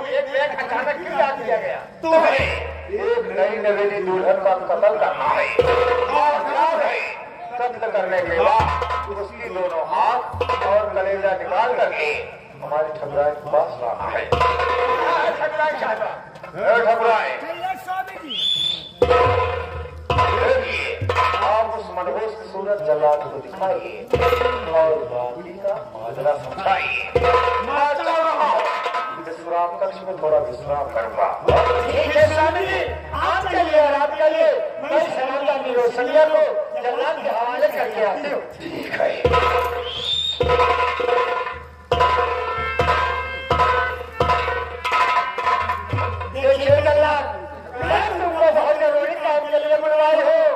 एक बैग अचानक क्यों याद किया गया। तुम्हें एक नई नवेली दुल्हन का कत्ल करना है। और है कत्ल करने के बाद उसकी दोनों हाथ और कलेजा निकाल करके हमारे ठगराए के पास लाना है। ठगराए साहब। आप उस मनहूस सूरत जल्लाद को दिखाइए। और बाकी का माजरा समझाइए। हूँ विश्राम कक्ष में थोड़ा विश्राम करूँगा। ठीक है स्वामी जी मैं सनातन निरोसनिया को जल्लाद के हवाले करके आती हूँ। ठीक है। देखिए जल्लाद मैं तुमको बहुत ज़रूरी काम के लिए बुलवाई हूँ।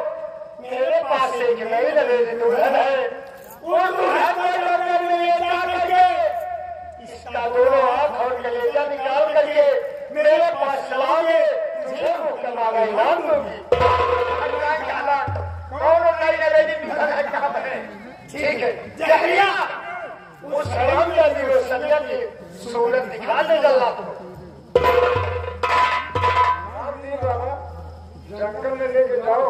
मेरे पास एक नई नवेली दुल्हन है। वो दुल्हन को डॉक्टर में ले जा करके इसका दोनों कलेजा निकाल करके मेरे पास चलाओगे इनाम दूँगी। अल्लाह के हालात कौन नई नवेली दुल्हन है कहाँ पर है? ठीक है। जहरिया वो सलाम जाती वो सलिया की सूरत दिखा दे जल्ला तुम जंगल में लेके जाओ।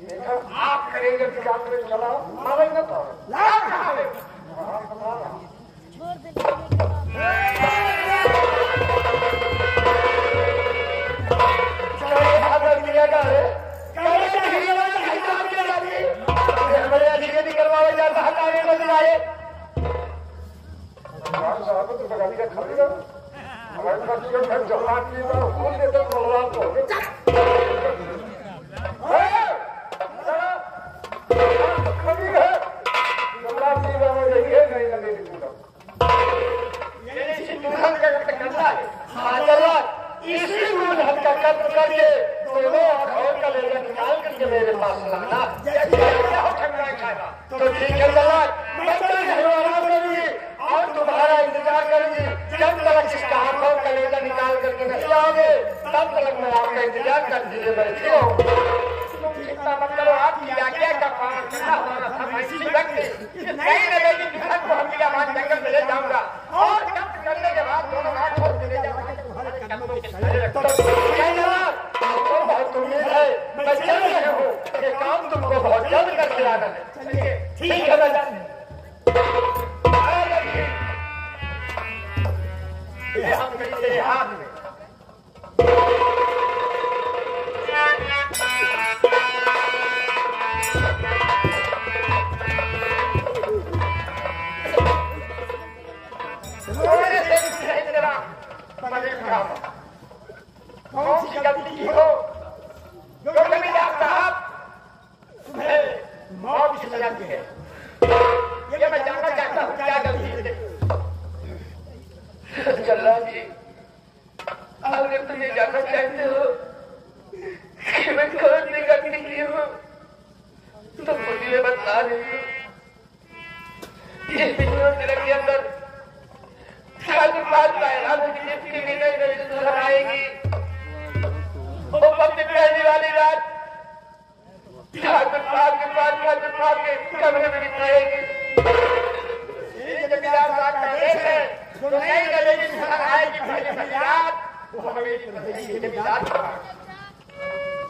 देखा आप करेंगे दुकान में चलाओ। मारेंगे तो। तो ठीक है मैं और तुम्हारा इंतज़ार करेंगे। जब तक इसका आँखों कलेजा निकाल करके नहीं आओगे तब तक मैं आपका इंतज़ार कर दीजिए बैठी हो तुम चिंता मत करो, आपकी आज्ञा का पालन करना हमारा सब ऐसी व्यक्ति नहीं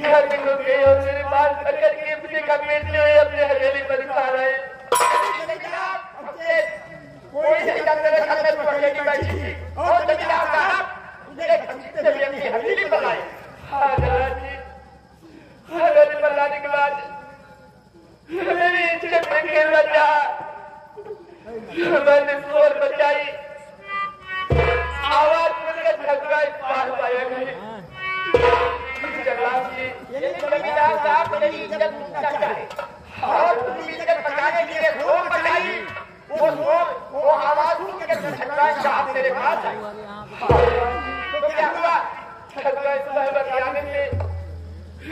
घर में लोग गए और मेरे पास अगर के अपने कमेटी हुए अपने हवेली पर खा रहे कोई नहीं मेरे घर में पकड़ेगी बैठी थी और जमींदार साहब मेरे घर से भी अपनी हवेली पर आए। हाँ जी। हवेली पर लाने के बाद मेरी इज़्ज़त में खेलना चाहा मैंने जमींदार साहब मेरी इज़्ज़त चाहता है और तुम इज़्ज़त बचाने के लिए शोर बचाई वो शोर वो आवाज़ सुन के झगड़ा चाहते मेरे पास आई तो क्या हुआ? ठगुआ साहब आने में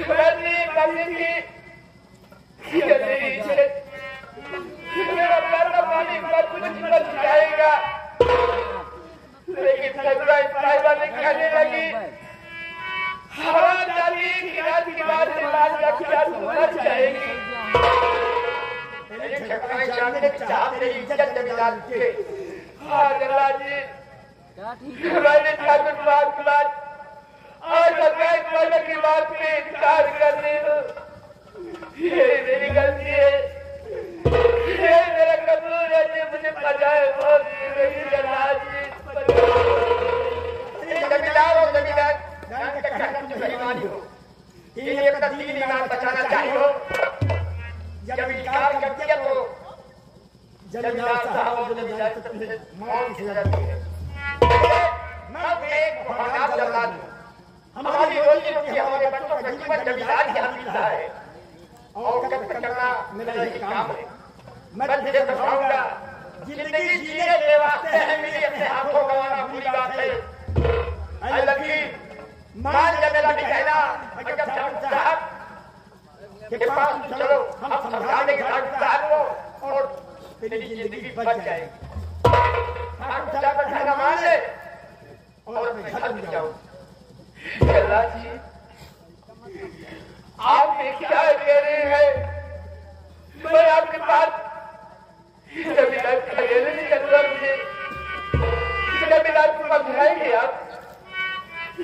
मैंने करने की ये मेरी इज़्ज़त मेरा पैर पानी पर कुछ बच जाएगा लेकिन ठगुआ साहब ने कहने लगी। हवा जाती की रात की बात से बात रखा तू मेरे ठगुआ साहब ने कहा मेरी इज़्ज़त जमींदार के हाँ जल्ला जी मैंने ठाकुर बात की बात और सरकार करने की बात पे इनकार कर रही हूँ ये मेरी गलती है ये मेरा कसूर है ये मुझे बजाए बहुत मेरी जलाल जी जमींदार हो जमींदार जान के कहना तुम बेईमानी हो ये एक तो तीन ईमान बचाना चाहिए जब इनकार कर दिया तो जब जमींदार साहब और जमींदार तो तुझे मौत की सजा दी है मैं एक वफादार जल्लाद हूँ। हमारी रोजी रोटी हमारे बच्चों का जीवन जमींदार के हाथ मिलता है। और कष्ट करना मेरा ही काम है। मैं तुझे समझाऊँगा ज़िंदगी जीने के वास्ते है मेरी अपने हाथों गंवाना बुरी बात है। ऐ लड़की मान जा मेरा भी कहना जब साहब के पास चलो, हम साहब और तेरी ज़िंदगी बच जाएगी। साहब कहना मान ले और घर में जाओ अल्लाह जी, आप क्या कह रहे हैं? मैं आपके पास मुझे को मंगाएँगे आप?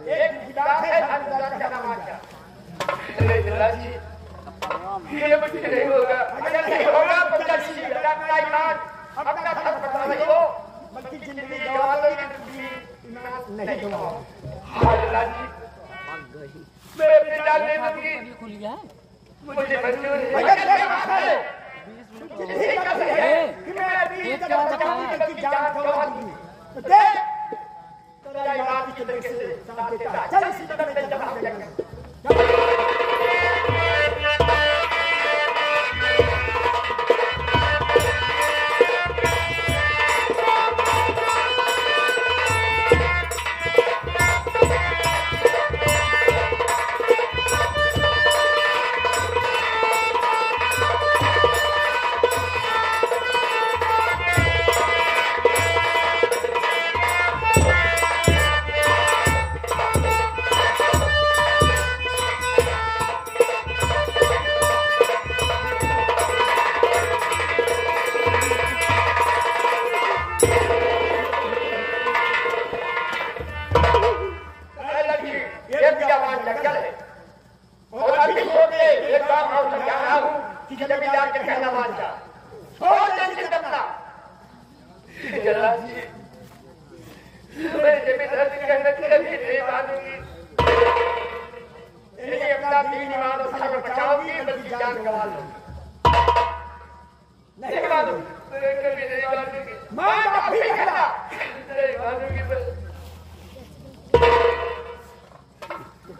की एक किताब है हर दुआ का नाम जी ये मुझे नहीं होगा। अगर नहीं होगा तो चलिए मेरा अपना ईमान अपना धर्म बता नहीं हो। बल्कि ज़िंदगी गवा ईमान नहीं गवाओ हाँ जल्ला जी मैं अपनी जान दे दूँगी मुझे मंजूर है? है ठीक है कि मैं अभी जब बचाऊँगी तो जान गवा दूँगी तो देख तेरा ईमान की तरीके से साथ देता है चल इसी तरह से जवान जंगल है और अभी छोटे एक बार और समझा रहा हूँ कि जमींदार के कहना मान जा। छोड़ दे इसे अपना मैं के कहने के लिए नहीं मानूँगी नहीं अपना दीन ईमान और धर्म बचाऊँगी बल्कि जान गवा लूँगी। नहीं मानूँगी। मैं कभी नहीं मानूँगी। मान अभी कहना नहीं मानूँगी